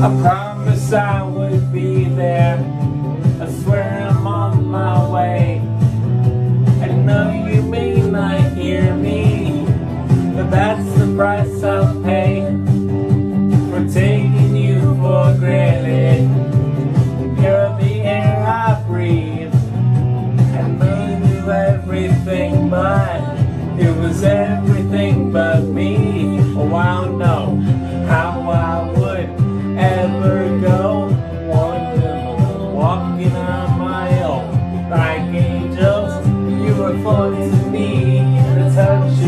I promise I would be there. I swear I'm on my way. I know you may not hear me But that's the price I'll pay For taking you for granted. You're the air I breathe. I know you everything but It was everything but me. Oh, I don't know. always me.